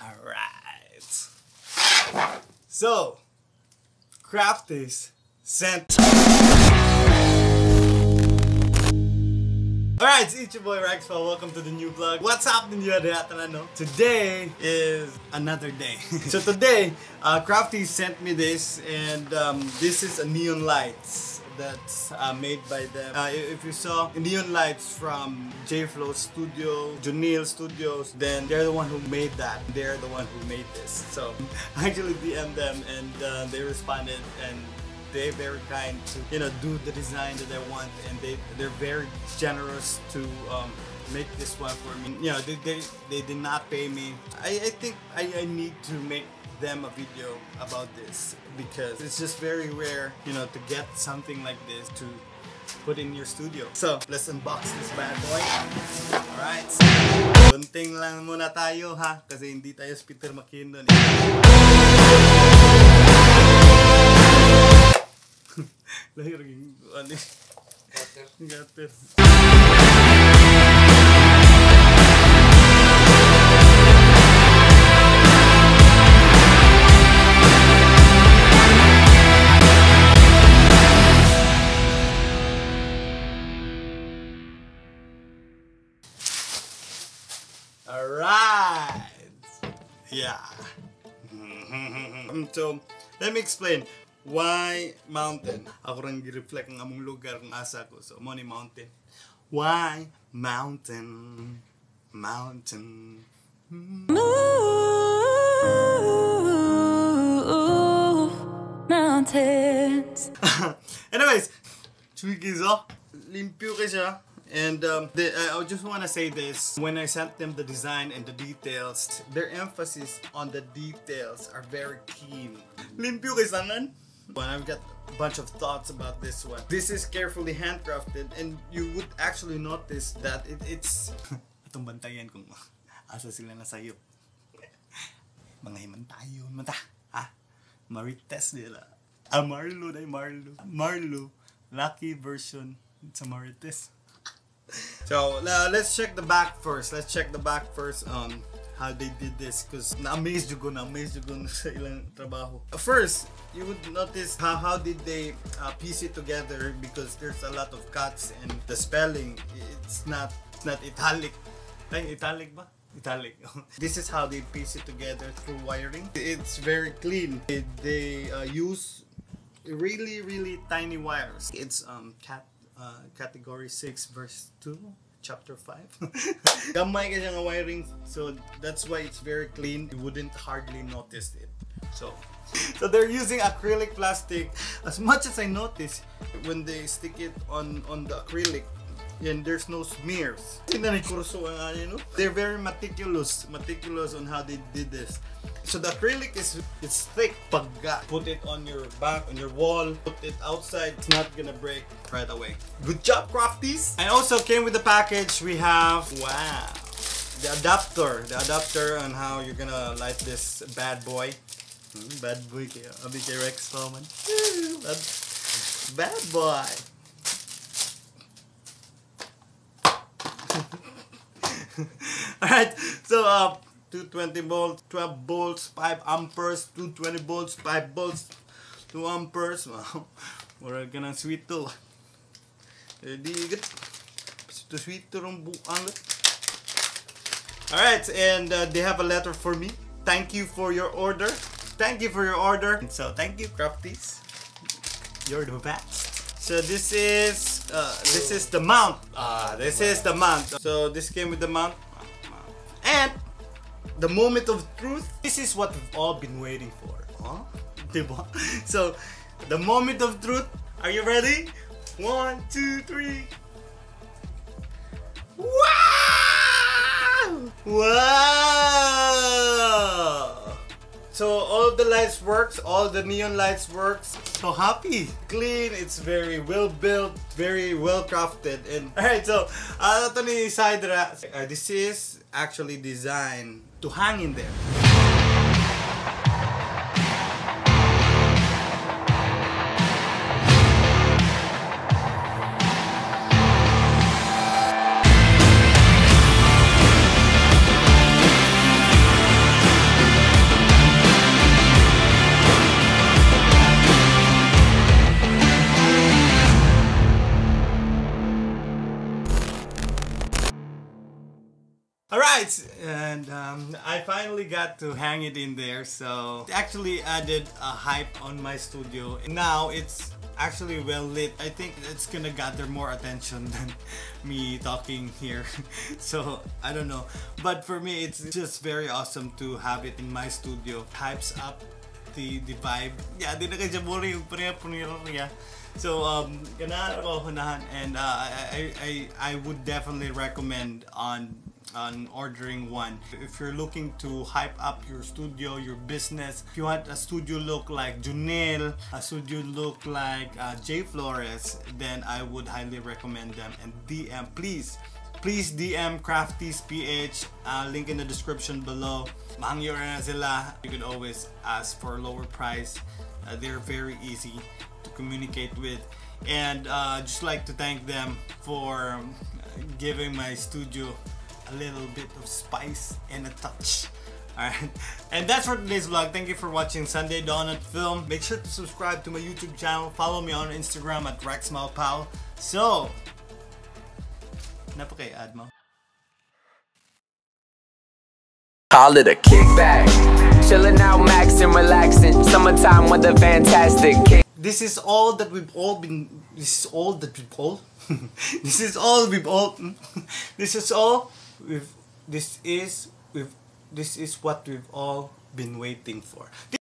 Alright. So, Kraftees sent. Alright, it's your boy Rex Pau. Welcome to the new vlog. What's happening here no? Today is another day. so today, uh, Crafty sent me this and um, this is a neon lights that's uh, made by them. Uh, if you saw neon lights from J-Flow Studio, Junil Studios, then they're the one who made that. They're the one who made this. So I actually DM'd them and uh, they responded and they're very kind to you know do the design that I want and they they're very generous to um, make this one for me. You know they, they, they did not pay me. I, I think I, I need to make them a video about this because it's just very rare you know to get something like this to put in your studio. So, let's unbox this bad boy. Alright. Kunting lang muna tayo ha kasi hindi tayo Peter McKinnon eh. Lahir eh. Gutter. Alright! Yeah. so, let me explain. Why mountain? Ako rin gi-reflect ng among lugar ng asa ko. So, money mountain. Why mountain? Mountain. Move mountains. Anyways, Twiggies oh. Limpyo ka siya. And um, the, uh, I just want to say this. When I sent them the design and the details, their emphasis on the details are very keen. Limpyo kay sangan. Well, I've got a bunch of thoughts about this one. This is carefully handcrafted and you would actually notice that it, it's... Itong bantayan kung asa sila na sayo. Mga himantayon, mata. Ha? Marites nila. Ah, Marlo na Marlo. Marlo. Lucky version sa Marites. So uh, let's check the back first. Let's check the back first on how they did this because na-amaze ko na-amaze ko sa ilang trabaho. First, you would notice how, how did they uh, piece it together because there's a lot of cuts and the spelling it's not not italic. Italic ba? Italic. this is how they piece it together through wiring. It's very clean. They, they uh, use really really tiny wires. It's um cat uh, category 6 verse 2 chapter 5 gamay ka nga wiring so that's why it's very clean. You wouldn't hardly notice it. So so they're using acrylic plastic. As much as I notice when they stick it on on the acrylic and there's no smears. They're very meticulous, meticulous on how they did this. So the acrylic is it's thick. Pag put it on your back, on your wall, put it outside, it's not gonna break right away. Good job, Kraftees! And also came with the package, we have, wow, the adapter. The adapter on how you're gonna light this bad boy. Hmm, bad boy. Abi kay Rex bad boy. Alright, so uh, 220 volts, 12 volts, 5 amperes, 220 volts, 5 volts, 2 amperes. Wow, ka ng sweet to. Eh, di igat. Ito sweet to buang. Alright, and uh, they have a letter for me. Thank you for your order. Thank you for your order. So, thank you, Kraftees. You're the best. So this is uh, this is the mount. Uh, this is the mount. So this came with the mount. And the moment of truth. This is what we've all been waiting for. Huh? So the moment of truth. Are you ready? One, two, three. Wow! Wow! So all the lights works, all the neon lights works. So happy, clean, it's very well built, very well crafted. And alright, so uh, ito ni Sidra, uh, this is actually designed to hang in there. Lights and um, I finally got to hang it in there so it actually added a hype on my studio. Now it's actually well lit. I think it's gonna gather more attention than me talking here so I don't know. But for me it's just very awesome to have it in my studio. Hypes up the the vibe. Yeah di na so um and uh, I, I I would definitely recommend on on ordering one. If you're looking to hype up your studio, your business, if you want a studio look like Junil, a studio look like uh, Jay Flores, then I would highly recommend them. And DM, please, please DM Kraftees PH, uh, link in the description below. You can always ask for a lower price. Uh, they're very easy to communicate with. And uh, just like to thank them for giving my studio a little bit of spice and a touch. Alright, and that's for today's vlog. Thank you for watching Sunday Donut Film. Make sure to subscribe to my YouTube channel. Follow me on Instagram at RexMawPau. So, napakay ad mo. Call it a kickback. Chilling out, maxing, relaxing. Summertime weather fantastic. Kick This is all that we've all been. This is all that we've all. this is all we've all. this is all we've. This is we've. This is what we've all been waiting for.